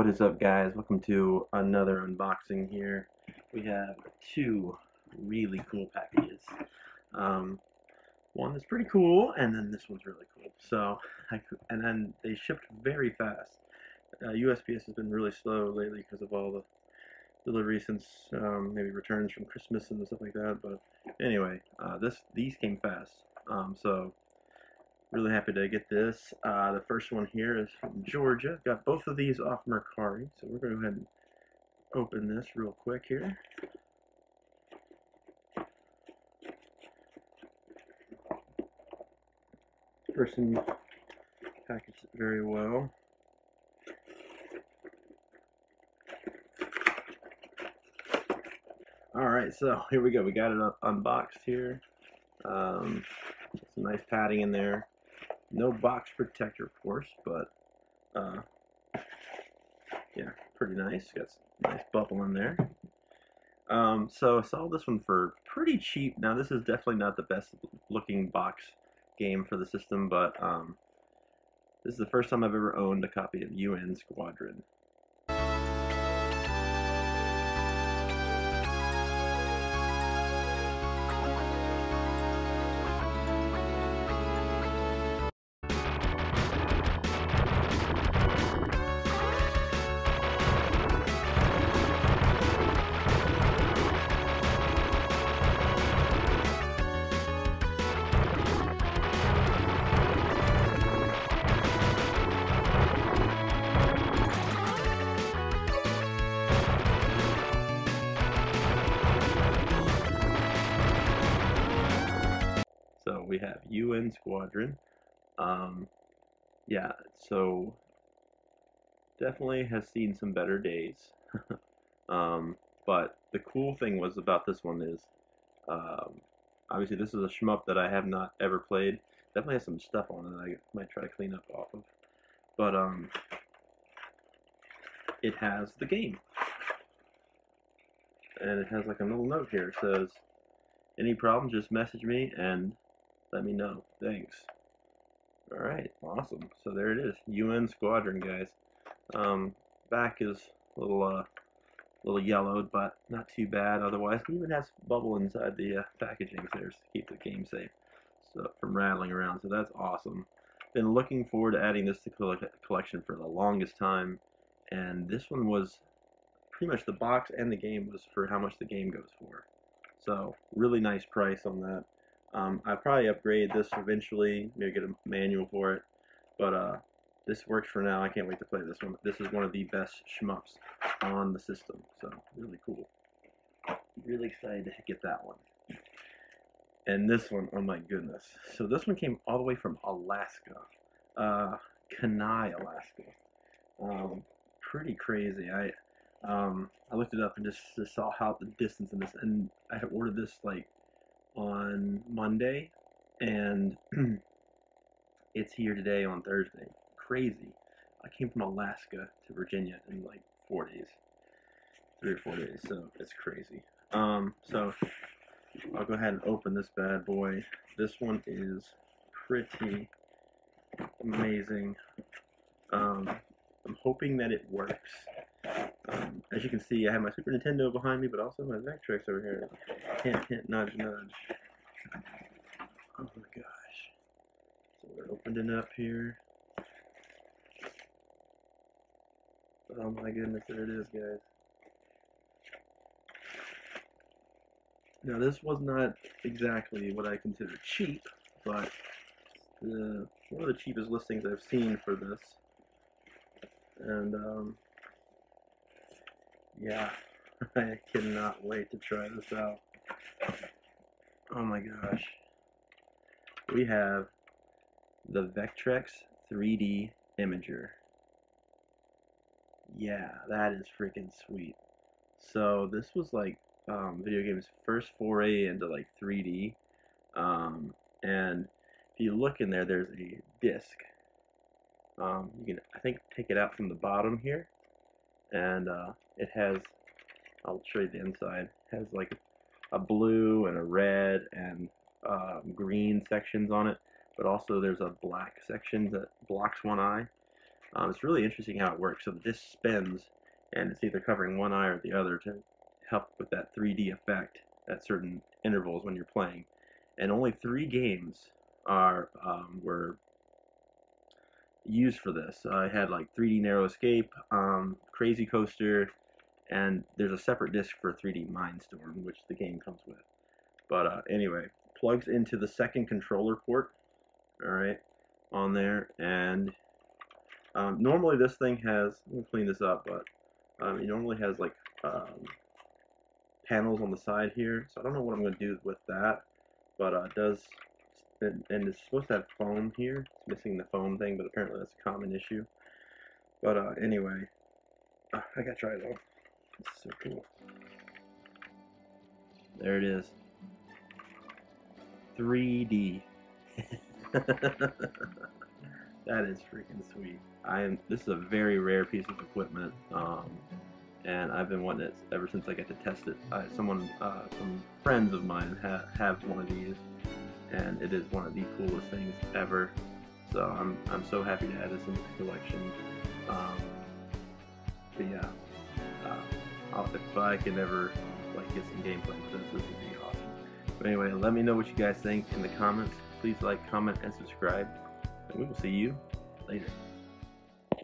What is up guys? Welcome to another unboxing here. We have two really cool packages. Um, one is pretty cool and then this one's really cool. So, I, and then they shipped very fast. Uh, USPS has been really slow lately because of all the deliveries since um, maybe returns from Christmas and stuff like that. But anyway, uh, this these came fast. Um, so really happy to get this. Uh, the first one here is from Georgia. Got both of these off Mercari, so we're going to go ahead and open this real quick here. Person packaged it very well. Alright, so here we go. We got it unboxed here. Um, some nice padding in there. No box protector, of course, but uh, yeah, pretty nice. Got some nice bubble in there. Um, so I saw this one for pretty cheap. Now this is definitely not the best looking box game for the system, but um, this is the first time I've ever owned a copy of UN Squadron. We have UN Squadron. Um, yeah, so definitely has seen some better days. um, but the cool thing was about this one is, um, obviously this is a shmup that I have not ever played. Definitely has some stuff on it I might try to clean up off of. But um, it has the game. And it has like a little note here. It says, any problem, just message me and let me know. Thanks. Alright, awesome. So there it is. UN Squadron, guys. Um, back is a little, uh, little yellowed, but not too bad otherwise. It even has bubble inside the uh, packaging there to keep the game safe so, from rattling around. So that's awesome. Been looking forward to adding this to the collection for the longest time. And this one was pretty much the box and the game was for how much the game goes for. So really nice price on that. Um, I'll probably upgrade this eventually, maybe get a manual for it, but uh, this works for now. I can't wait to play this one. This is one of the best shmups on the system, so really cool. Really excited to get that one. And this one, oh my goodness. So this one came all the way from Alaska, uh, Kenai, Alaska. Um, pretty crazy. I um, I looked it up and just, just saw how the distance in this, and I had ordered this like on Monday, and it's here today on Thursday. Crazy. I came from Alaska to Virginia in like four days, three or four days. So it's crazy. Um, so I'll go ahead and open this bad boy. This one is pretty amazing. Um, I'm hoping that it works. As you can see, I have my Super Nintendo behind me, but also my Vectrex over here. Hint, hint, nudge, nudge. Oh my gosh. So we're opening up here. Oh my goodness, there it is, guys. Now this was not exactly what I consider cheap, but the, one of the cheapest listings I've seen for this. And um, yeah, I cannot wait to try this out. Oh my gosh. We have the Vectrex 3D Imager. Yeah, that is freaking sweet. So this was like um, video games first foray into like 3D. Um, and if you look in there, there's a disc. Um, you can, I think, take it out from the bottom here, and uh, it has. I'll show you the inside. It has like a blue and a red and uh, green sections on it, but also there's a black section that blocks one eye. Um, it's really interesting how it works. So this spins, and it's either covering one eye or the other to help with that 3D effect at certain intervals when you're playing. And only three games are um, were used for this. I had like 3D Narrow Escape, um, Crazy Coaster, and there's a separate disc for 3D Mine Storm, which the game comes with. But uh, anyway, plugs into the second controller port, all right, on there, and um, normally this thing has, let me clean this up, but um, it normally has like um, panels on the side here, so I don't know what I'm going to do with that, but uh, it does, and, and it's supposed to have foam here, it's missing the foam thing, but apparently that's a common issue. But uh, anyway, uh, I gotta try it on. It's so cool. There it is. 3D. that is freaking sweet. I am. This is a very rare piece of equipment, um, and I've been wanting it ever since I got to test it. I, someone, uh, some friends of mine ha have one of these, and it is one of the coolest things ever. So I'm I'm so happy to add this into the collection. Um, but yeah, uh, if I can ever like get some gameplay with this, this would be awesome. But anyway, let me know what you guys think in the comments. Please like, comment, and subscribe. And we will see you later.